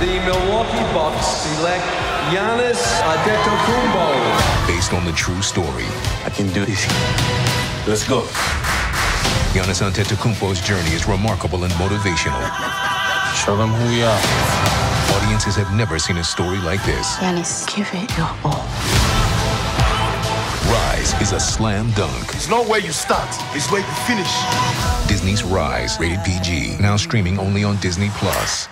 the Milwaukee Bucks select Giannis Antetokounmpo. Based on the true story. I can do this. Let's go. Giannis Antetokounmpo's journey is remarkable and motivational. Show them who we are. Audiences have never seen a story like this. Giannis, give it your all. Rise is a slam dunk. It's not where you start, it's where you finish. Disney's Rise, rated PG, now streaming only on Disney Plus.